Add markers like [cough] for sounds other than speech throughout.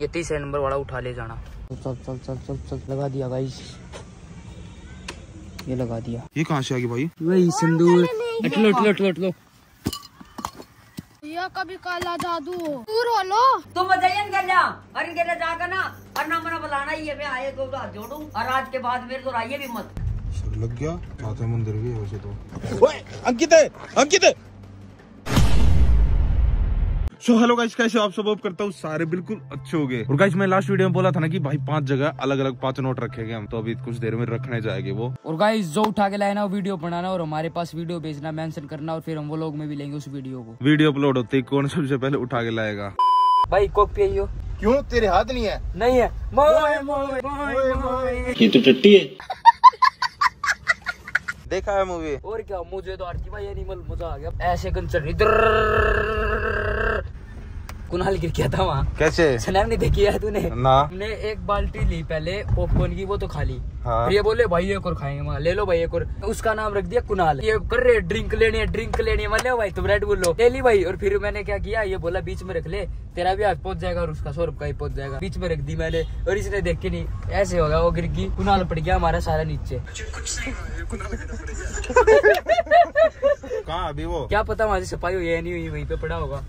ये तीसरे नंबर वाला उठा ले जाना। चल चल चल चल चल लगा दिया गाइस ये लगा दिया। ये कहाँ से आ गई भाई? वही सिंदूर। अटलो अटलो अटलो अटलो यह कभी काला जादू। दूर हो लो। तुम बताइए इनके लिया और इनके लिए जाकर ना और ना मना बुलाना ही है। मैं आए तो हाथ जोड़ू और आज के बाद मेरे तो आइए भी मत। लग गया। साथ मंदिर भी है वैसे तो। अंकित है अंकित है। सो हेलो गाइस कैसे आप सब? करता हूँ सारे बिल्कुल अच्छे हो गए। और गाइस मैं लास्ट वीडियो में बोला था ना कि भाई पाँच जगह अलग अलग पाँच नोट रखेंगे हम तो अभी कुछ देर में रखने जाएँगे वो। और गाइस जो उठा के लाए ना वीडियो बनाना और हमारे पास वीडियो भेजना मेंशन करना और फिर हम वो लोग में भी लेंगे उस वीडियो को। वीडियो अपलोड होते ही कौन सबसे पहले उठा के लाएगा? भाई कोक पियो क्यों? तेरे हाथ नहीं है? नहीं है। मोए मोए मोए मोए देखा है मूवी और क्या मुझे तो आरती भाई एनिमल मज़ा आ गया। ऐसे कंसर कुनाल गिर गया था वहाँ। कैसे? स्नैप नहीं देखी है तूने। ना। हमने एक बाल्टी ली पहले पॉपकॉर्न की वो तो खा ली। हाँ। ये बोले भाई एक और खाएँगे वहाँ ले लो भाई एक और। उसका नाम रख दिया कुनाल ये कर रहे ड्रिंक लेनी है ड्रिंक लेनी है मतलब भाई तुम रेड बुल लो ले ली भाई और फिर मैंने क्या किया ये बोला बीच में रख ले तेरा भी आज पहुँच जाएगा और उसका सौ रुपये पहुँच जाएगा। बीच में रख दी मैंने और इसने देख के नहीं ऐसे होगा वो गिर गई। कुनाल पड़ गया हमारा सारा नीचे। कहा अभी वो? क्या पता वहाँ से सफ़ाई हुई है नहीं हुई वहीं पे पड़ा होगा।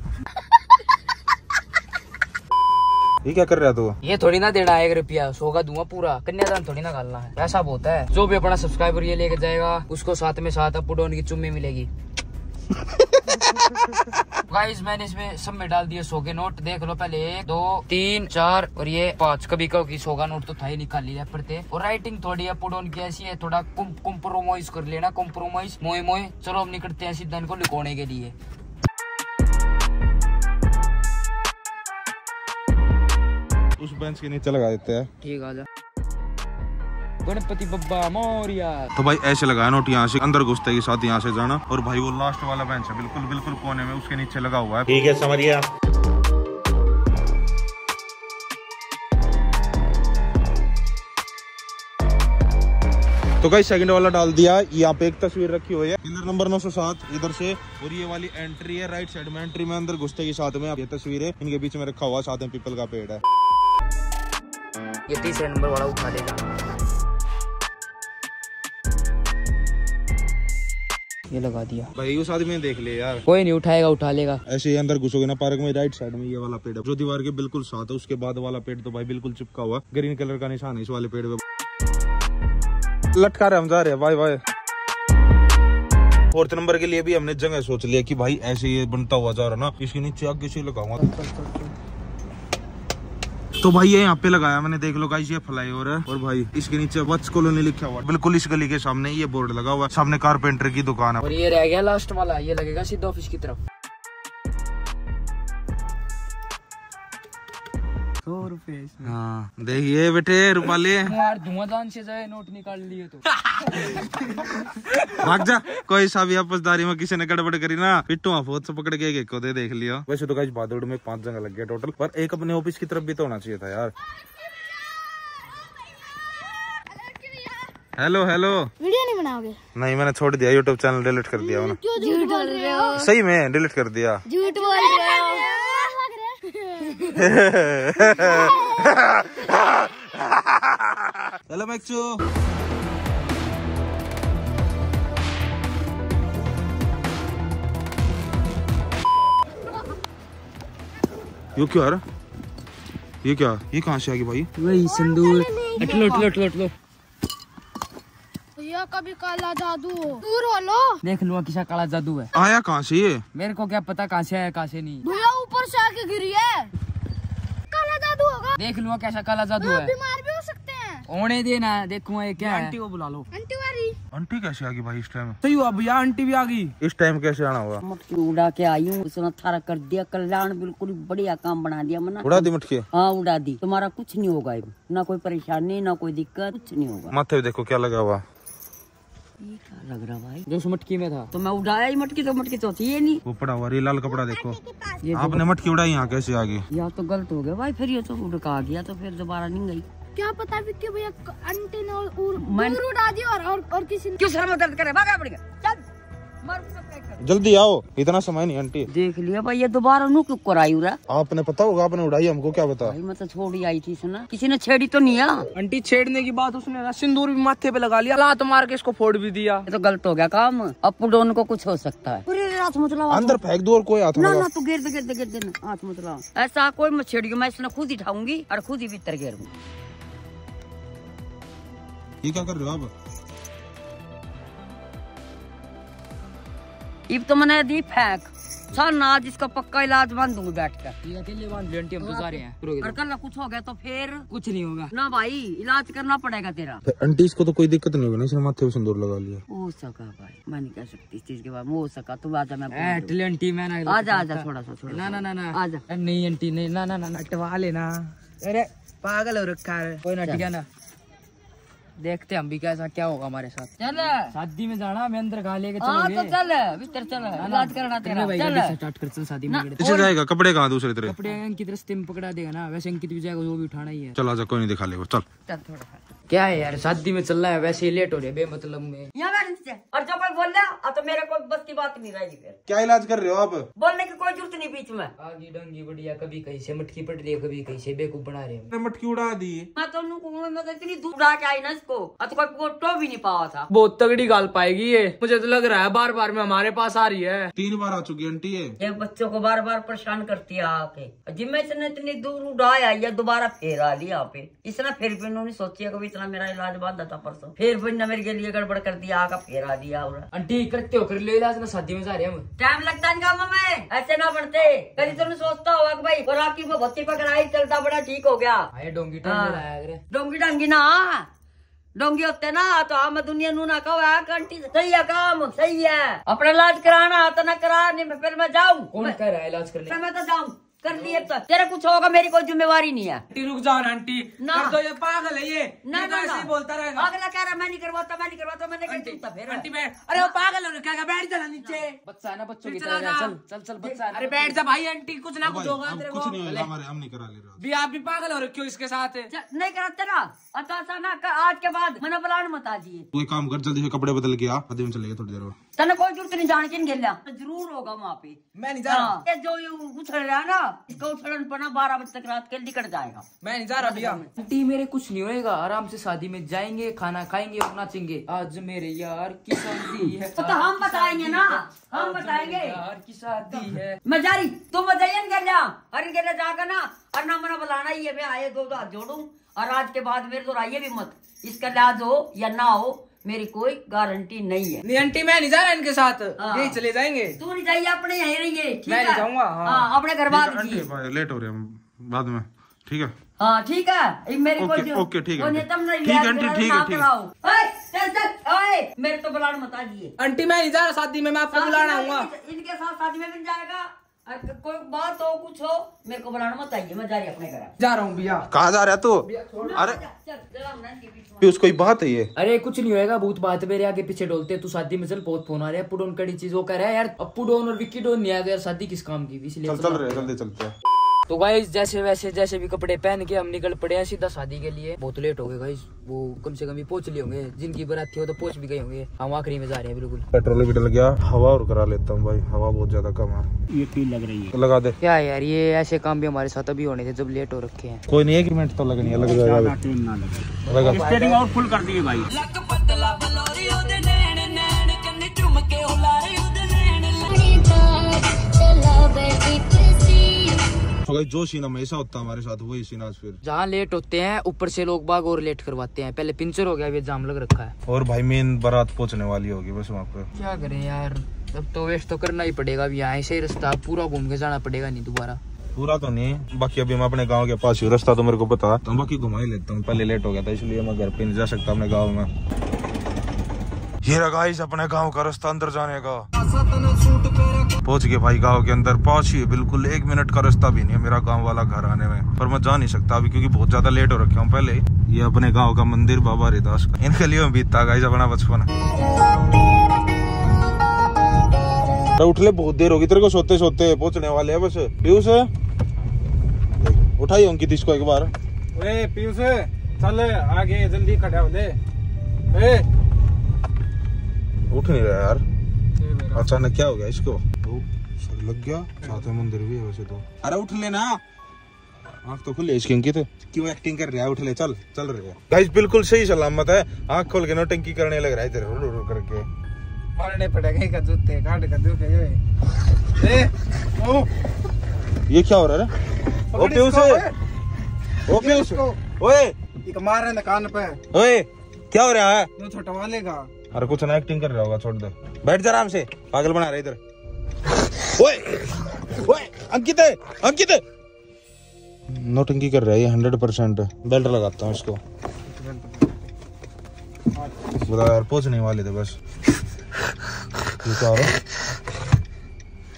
ये क्या कर रहा तू? ये थोड़ी ना देना एक रुपया सौ का दूँगा पूरा। कन्यादान थोड़ी ना डालना है। ऐसा होता है। जो भी अपना सब्सक्राइबर ये लेके जाएगा उसको साथ में साथ अप डाउन की चुम्मी मिलेगी। [laughs] गाइस मैंने इसमें सब में डाल दिए सौ के नोट देख लो पहले एक दो तीन चार और ये पाँच। कभी कभी सौ का नोट तो था ही निकाल लिया पड़ते और राइटिंग थोड़ी अप डाउन की ऐसी है थोड़ा कॉम्प्रोमाइज कर लेना कॉम्प्रोमाइज मोए मोए चलो हम निकलते हैं सीधा इनको लिखोने के लिए। उस बेंच के नीचे लगा देते हैं। ठीक आ जा गणपति बब्बा मोरिया तो भाई ऐसे लगाया नोट यहाँ से अंदर घुसते के साथ यहाँ से जाना। और भाई वो लास्ट वाला बेंच है बिल्कुल बिल्कुल कोने में उसके नीचे लगा हुआ है। ठीक है समझिए तो कई सेकंड वाला डाल दिया यहाँ पे एक तस्वीर रखी हुई है। पिलर नंबर 907 इधर से। और ये वाली एंट्री है राइट साइड में एंट्री में अंदर घुसते के साथ में ये तस्वीर है इनके बीच में रखा हुआ साथ में पीपल का पेड़ है। ये तीसरे नंबर वाला उठा ले जाना ये लगा दिया। भाई उस आदमी ने देख लिया यार। कोई नहीं उठाएगा उठा लेगा। ऐसे ही अंदर घुसोगे ना पार्क में राइट साइड में ये वाला पेड़ जो दीवार के बिल्कुल साथ है उसके बाद वाला पेड़ तो भाई बिल्कुल चिपका हुआ ग्रीन कलर का निशान है इस वाले पेड़ पे। लटका रहे हम जा रहे हैं। Bye bye. फोर्थ नंबर के लिए भी हमने जगह सोच लिया कि भाई ऐसे ये बनता हुआ जा रहा ना इसके नीचे आगे से लगाऊँगा? तो भाई ये यहाँ पे लगाया मैंने, देख लो गाइस ये फ्लाई ओवर है। और भाई, इसके नीचे वत्स कॉलोनी लिखा हुआ बिल्कुल इस गली के सामने ये बोर्ड लगा हुआ है। सामने कारपेंटर की दुकान है। और ये रह गया लास्ट वाला, ये लगेगा सीधा ऑफ़िस की तरफ़। सौ रुपए हाँ देखिए बेटे रूपाली यार धुआंधान से जाए नोट निकाल लिए तो। भाग जा। कोई सा भी आपसदारी में किसी ने गड़बड़ करी ना पिट्टू फोत से पकड़ के एक को दे देख लिया। वैसे तो गाइस भादौड़ में पाँच जगह लग गया टोटल पर एक अपने ऑफ़िस की तरफ़ भी तो होना चाहिए था यार। हेलो हेलो वीडियो नहीं बनाओगे? नहीं मैंने छोड़ दिया यूट्यूब चैनल डिलीट कर दिया मैंने झूठ बोल रहे हो? सही में डिलीट कर दिया। झूठ बोल रहे हो। [laughs] हेलो मैक्सू ये क्या है ये क्या ये कहाँ से आ गई भाई? वही सिंदूर। अटलो अटलो अटलो अटलो यह कभी काला जादू। हो दूर हो लो। देख लो किसा काला जादू है। आया कहाँ से ये? मेरे को क्या पता कहाँ से आया कहाँ से नहीं। भैया से आके गिरी है। काला जादू होगा। देख लो कैसा काला जादू है बीमार भी हो सकते हैं। होने देना देखूँगा ये क्या आंटी को बुला लो। आंटी वारी आंटी कैसे आ गई भाई इस टाइम सही हुआ भैया आंटी भी आ गई। इस टाइम कैसे आना हुआ मटकी उड़ा के आई हूँ? उसने थारा कर दिया कल्याण बिल्कुल बढ़िया काम बना दिया मना। उड़ा दी मटकी? हाँ उड़ा दी। तुम्हारा कुछ नहीं होगा ना कोई परेशानी ना कोई दिक्कत कुछ नहीं होगा। माथे पे देखो क्या लगा हुआ। ये क्या लग रहा भाई। जो उस मटकी में था। तो मैं उड़ाया ही मटकी तो मटकी तो थी ये नहीं। वो पड़ा हुआ लाल कपड़ा देखो। ये आपने मटकी उड़ाई यहाँ कैसे आ गई यहाँ तो गलत हो गया भाई फिर ये तो उड़का गया तो फिर दोबारा नहीं गई। क्या पता विक्की भैया आंटी ने और, और उड़ा दी और किसी ने क्यों सर में दर्द करे भागा पड़ेगा चल। जल्दी आओ इतना समय नहीं आंटी। देख लिया भाई ये दोबारा नु क्यों कराई रहा आपने पता होगा आपने उड़ाई हमको क्या पता? भाई मैं तो छोड़ी आई थी सुना। किसी ने छेड़ी तो नहीं है? आंटी छेड़ने की बात उसने ना सिंदूर भी माथे पे लगा लिया लात मार के इसको फोड़ भी दिया। ये तो गलत हो गया काम। अप डाउन को कुछ हो सकता है। पूरी रात मत लगाओ। अंदर फेंक दो और कोई हाथ ना ना तू गिर दे गिर दे गिर दे हाथ मत लगाओ। ऐसा कोई मत छेड़ियो मैं इसने खुद ही उठाऊँगी और खुद ही भीतर गिरूँगी ये क्या कर रहे हो आप? इब तो मैंने दी फेंक। सर ना आज इसका पक्का इलाज बांधूँगी बैठ कर ये अकेले बाँध लिया हम तो जा हैं। और कुछ हो गया तो फिर? कुछ नहीं होगा। ना भाई इलाज करना पड़ेगा तेरा। आंटी इसको तो कोई दिक्कत नहीं होगी ना इसने माथे पे सिंदूर लगा लिया। हो सका भाई मैं नहीं कह सकती इस चीज़ के बारे में। हो सका तू आजा मैं आजा आजा थोड़ा सा थोड़ा ना ना ना ना। आजा। नहीं आंटी नहीं ना ना ना नटवा लेना। अरे पागल हो रखा है। कोई नट गया ना। देखते हम भी कैसा क्या होगा हमारे साथ। चल। शादी में जाना मैं अंदर खा लेके हाँ चलोगे। तो चल भीतर चल इलाज करना तेरा। चल। स्टार्ट कर चल शादी में पीछे जाएगा कपड़े कहाँ दूसरे तरह कपड़े अंकित रस्ते में पकड़ा देगा ना वैसे अंकित भी जाएगा वो भी उठाना ही है। चल आजा कोई नहीं दिखा ले चल। चल थोड़ा क्या है यार शादी में चल रहा है वैसे ही लेट हो रहे है बेमतलब में। यहाँ बैठ नीचे और जब कोई बोल रहा तो मेरे को बस की बात नहीं रहेगी फिर। क्या इलाज कर रहे हो आप? बोलने की कोई ज़रूरत नहीं बीच में। आगी डंगी बढ़िया कभी कहीं से मटकी पड़ रही है कभी कहीं से बेकूफ बना रहे हैं। मटकी उड़ा दी। मैं तो उनको मैं तो इतनी दूर उड़ा के आई ना इसको और तो कोई फ़ोटो भी नहीं पावा था। बहुत तगड़ी गाल पाएगी ये। मुझे तो लग रहा है बार बार में हमारे पास आ रही है। तीन बार आ चुकी आंटी ये। ये बच्चों को बार बार परेशान करती है आके जिम्मे इसने इतनी दूर उड़ाया या दोबारा फिर आ लिया यहाँ पे। इसने फिर भी इन्होंने सोची है कभी इतना मेरा इलाज बांधा था परसों। फिर भी इन्होंने मेरे लिए गड़बड़ कर दिया आका फिर आ दिया और आंटी करते हो कर लो इलाज? ना शादी में जा रहे हैं हम। टाइम लगता है काम में। ऐसे ना बढ़ते। कभी तुमने सोचता होगा कि भाई और आपकी वो भक्ति पकड़ाई चलता बड़ा ठीक हो गया। डोंगी हाँ। टंग लाया करे। डोंगी डंगी ना। डोंगी होते ना तो हम दुनिया नू ना कहो "आ, कंटी सही है काम सही है। अपना इलाज कराना तो ना करा नहीं फिर मैं जाऊँ। कौन कह रहा है इलाज कर मैं तो जाऊँ। कर लिए तो तेरा कुछ होगा मेरी कोई जिम्मेवारी नहीं है। आंटी रुक जाओ ना आंटी। ना। कर दो ये पागल है ये। ना ये तो ना ऐसे ही ना। बोलता रहेगा। अगला कह रहा मैं नहीं करवाता मैं नहीं करवाता मैंने कह दिया फिर आंटी बैठ अरे वो पागल हो है बैठ जा नीचे। बच्चा है ना बच्चों की तरह। चल चल चल बच्चा अरे बैठ जा भाई आंटी कुछ ना कुछ होगा तेरे कुछ नहीं होगा हमारे हम नहीं करा ले रहे भी आप भी पागल हो रखे हो इसके साथ। नहीं कराते ना अच्छा तो ऐसा ना आज के बाद मैंने बुलाने मत आजिए। तू एक काम कर जल्दी से कपड़े बदल के आ में चलेगा थोड़ी देर में तने कोई ज़रूरत नहीं जान के नहीं तो ज़रूर होगा वहाँ पे। मैं नहीं हाँ, ये जो ये उछल रहा है ना इसका उछलन पना बारह बजे तक रात के निकट जाएगा। मैं नहीं जा रहा भैया। आंटी मेरे कुछ नहीं होएगा। आराम से शादी में जाएँगे खाना खाएँगे और नाचेंगे। आज मेरे यार की शादी है। तो, तो हम बताएँगे ना। हम बताएँगे। यार की शादी है। मैं जा रही तुम बताइए जा अरे के जाकर ना और ना मना बुलाना ही है। मैं आए दो हाथ जोड़ू। और आज के बाद मेरे तो आइए भी मत। इसका इलाज हो या ना हो मेरी कोई गारंटी नहीं है। नहीं आंटी मैं नहीं जा रहा इनके साथ। हाँ। यही चले जाएँगे। तू नहीं जाइए अपने यहीं रहिए ठीक मैं है? नहीं जाऊँगा, हाँ। हाँ, अपने घर बाद लेट हो रहे हैं हम बाद में ठीक है? हाँ ठीक है? मेरी कोई ओके, ठीक है, आंटी। तुम नहीं ठीक है, आंटी, ठीक है, ठीक है। कराओ। ओए, चल चल ओए मेरे तो बुलाने मत आजिए। आंटी मैं नहीं जा रहा शादी में मैं आपको बुलाना आऊँगा। इनके- साथ शादी में मिल जाएगा। कोई बात हो कुछ हो मेरे को बनाना मत आइए मैं जा रही अपने घर। जा रहा हूँ भैया। कहा जा रहा है तू? अरे में। भी उसको बात है ये। अरे कुछ नहीं होएगा भूत बात मेरे आगे पीछे डोलते तू शादी में चल बहुत फ़ोन आ रहा है पुडोन कड़ी चीज़ वो कह रहा है यार डोन और विक्की डोन नहीं आ गया यार शादी किस काम की इसलिए चल चल रहे जल्दी चलते हैं। तो गाइस जैसे वैसे जैसे भी कपड़े पहन के हम निकल पड़े हैं सीधा शादी के लिए। बहुत लेट हो गए गाइस वो कम से कम भी पहुँच लिए होंगे। जिनकी बारात थी वो तो पहुँच भी गए होंगे। हम आखिरी में जा रहे हैं बिल्कुल। पेट्रोल भी डल गया। हवा और करा लेता हूँ भाई। हवा बहुत ज़्यादा कम है। ये फील लग रही है। लगा दे। क्या यार ये ऐसे काम भी हमारे साथ अभी होने थे जब लेट हो रखे हैं। कोई नहीं एक मिनट तो लगनी है लग जाएगा। अभी। ट्रेन ना लगे। लगा। फुल कर दिए भाई। भाई जो सीन हमेशा होता है हमारे साथ वही सीन आज फिर। जहाँ लेट होते हैं ऊपर से लोग बाग और लेट करवाते हैं। पहले पिंचर हो गया अभी जाम लग रखा है। और भाई मेन बारात पहुँचने वाली होगी बस वहाँ पे। क्या करें यार अब तो वेस्ट तो करना ही पड़ेगा अभी। यहाँ से ही रास्ता पूरा घूम के जाना पड़ेगा नहीं दोबारा। पूरा तो नहीं बाकी अभी मैं अपने गाँव के पास ही रास्ता तो मेरे को पता। तो बाकी घुमा ही लेता हूँ पहले लेट हो गया था इसलिए मैं घर पे नहीं जा सकता अपने गाँव में। गाइस अपने गाँव का रास्ता अंदर जाने का। पहुँच गए भाई गाँव के अंदर। पहुँच ही बिल्कुल एक मिनट का रास्ता भी नहीं है मेरा गाँव वाला घर आने में। पर मैं जा नहीं सकता अभी क्योंकि बहुत ज़्यादा लेट हो रखा हूँ पहले। ये अपने गाँव का मंदिर बाबा हरिदास का। इनके लिए मैं बीतता गाइस अपना बचपन। उठ ले बहुत देर होगी तेरे को सोते सोते पहुँचने वाले है बस। पीयूष? उठाई अंकित इसको एक बार। ओए पीयूष चल आगे जल्दी खड़ा हो ए उठ नहीं रहा यार। अचानक क्या हो गया इसको? सर लग गया। साथ में मंदिर भी है वैसे तो। अरे उठ लेना आँख तो खुले इसकी अंकित क्यों एक्टिंग कर रहा है? उठ ले चल चल रहे गाइस बिल्कुल सही सलामत है। आँख खोल के नौटंकी करने लग रहा है तेरे रो रो करके। मारने पड़ेगा का जूते काट के ए ओ। ये क्या हो रहा है ओ पीयूष ओ पीयूष ओए। एक मार रहे कान पे। ओए क्या हो रहा है? जो छोटा वाले का अरे कुछ ना एक्टिंग कर रहा होगा छोड़ दे। बैठ जा आराम से। पागल बना रहे इधर। ओए ओए अंकित है अंकित है। नोटंकी कर रहा है ये हंड्रेड परसेंट बेल्ट लगाता हूँ इसको। बता यार पहुँचने वाले थे बस। क्या हो रहा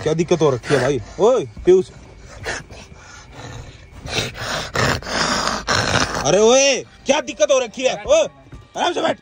क्या दिक्कत हो रखी है भाई? ओए पीयूष। अरे ओए क्या दिक्कत हो रखी है? ओ आराम से बैठ।